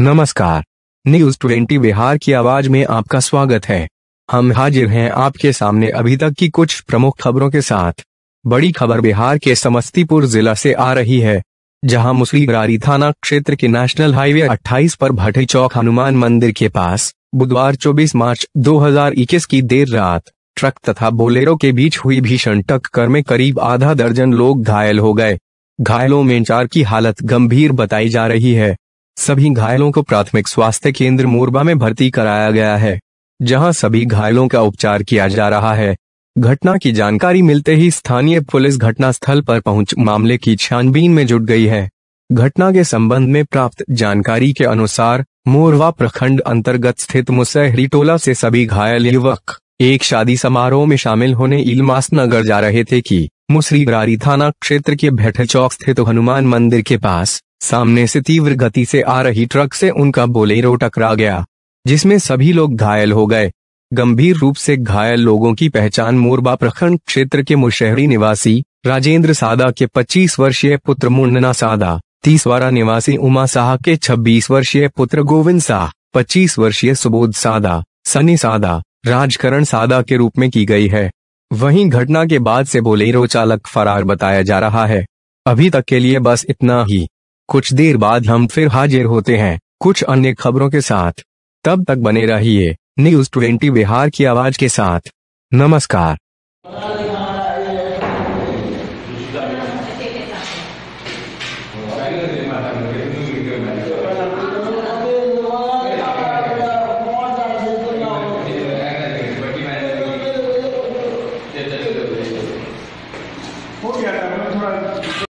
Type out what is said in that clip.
नमस्कार। News twenty Bihar की आवाज़ में आपका स्वागत है। हम हाजिर हैं आपके सामने अभी तक की कुछ प्रमुख खबरों के साथ। बड़ी खबर बिहार के समस्तीपुर जिला से आ रही है, जहाँ मुसरीगरारी थाना क्षेत्र के नेशनल हाईवे 28 पर भट्टी चौक हनुमान मंदिर के पास बुधवार 24 मार्च 2021 की देर रात ट्रक तथा बोलेरो के बीच हुई भीषण टक्कर में करीब आधा दर्जन लोग घायल हो गए। घायलों में चार की हालत गंभीर बताई जा रही है। सभी घायलों को प्राथमिक स्वास्थ्य केंद्र मोरबा में भर्ती कराया गया है, जहाँ सभी घायलों का उपचार किया जा रहा है। घटना की जानकारी मिलते ही स्थानीय पुलिस घटनास्थल पर पहुँच मामले की छानबीन में जुट गई है। घटना के संबंध में प्राप्त जानकारी के अनुसार, मोरवा प्रखंड अंतर्गत स्थित मुसहरी टोला से सभी घायल युवक एक शादी समारोह में शामिल होने इलमास नगर जा रहे थे कि मुसरी बरारी थाना क्षेत्र के भैठ चौक स्थित हनुमान मंदिर के पास, सामने से तीव्र गति से आ रही ट्रक से उनका बोलेरो टकरा गया, जिसमें सभी लोग घायल हो गए। गंभीर रूप से घायल लोगों की पहचान मोरबा प्रखंड क्षेत्र के मुशहरी निवासी राजेंद्र सादा के 25 वर्षीय पुत्र मुन्ना सादा, तीसवारा निवासी उमा साह के 26 वर्षीय पुत्र गोविंद साह 25 वर्षीय सुबोध सादा, सनी सादा राजकरण सादा के रूप में की गई है। वहीं घटना के बाद से बोलेरो चालक फरार बताया जा रहा है। अभी तक के लिए बस इतना ही। कुछ देर बाद हम फिर हाजिर होते हैं, कुछ अन्य खबरों के साथ। तब तक बने रहिए, न्यूज़ ट्वेंटी बिहार की आवाज़ के साथ। नमस्कार। हो गया था मैं थोड़ा